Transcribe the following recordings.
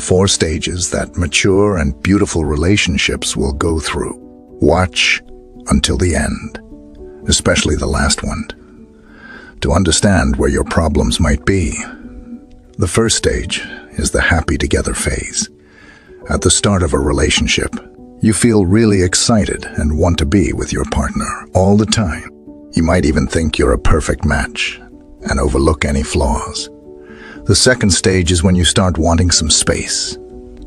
four stages that mature and beautiful relationships will go through. Watch until the end, especially the last one, to understand where your problems might be. The first stage is the happy together phase. At the start of a relationship, you feel really excited and want to be with your partner all the time. You might even think you're a perfect match and overlook any flaws. The second stage is when you start wanting some space.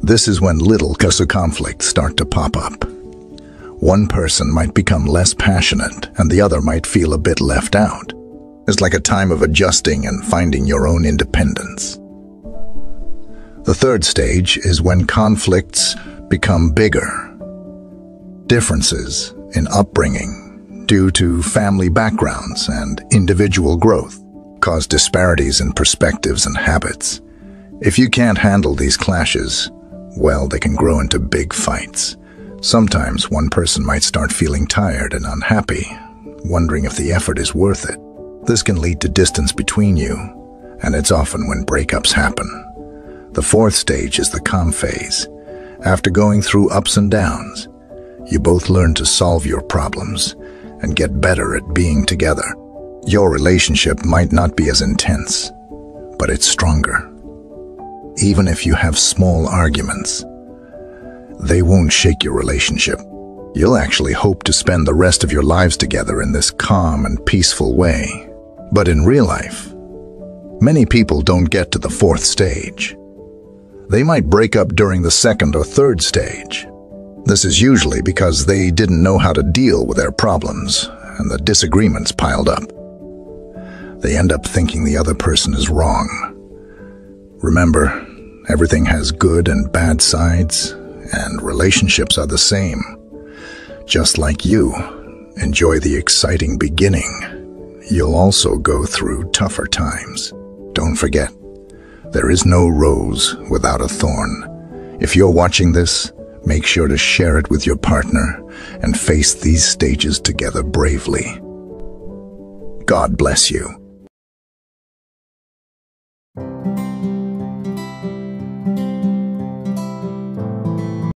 This is when little conflicts start to pop up. One person might become less passionate and the other might feel a bit left out. It's like a time of adjusting and finding your own independence. The third stage is when conflicts become bigger. Differences in upbringing due to family backgrounds and individual growth cause disparities in perspectives and habits. If you can't handle these clashes, well, they can grow into big fights. Sometimes one person might start feeling tired and unhappy, wondering if the effort is worth it. This can lead to distance between you, and it's often when breakups happen. The fourth stage is the calm phase. After going through ups and downs, you both learn to solve your problems and get better at being together. Your relationship might not be as intense, but it's stronger. Even if you have small arguments, they won't shake your relationship. You'll actually hope to spend the rest of your lives together in this calm and peaceful way. But in real life, many people don't get to the fourth stage. They might break up during the second or third stage. This is usually because they didn't know how to deal with their problems and the disagreements piled up. They end up thinking the other person is wrong. Remember, everything has good and bad sides, and relationships are the same. Just like you, enjoy the exciting beginning. You'll also go through tougher times. Don't forget, there is no rose without a thorn. If you're watching this, make sure to share it with your partner and face these stages together bravely. God bless you.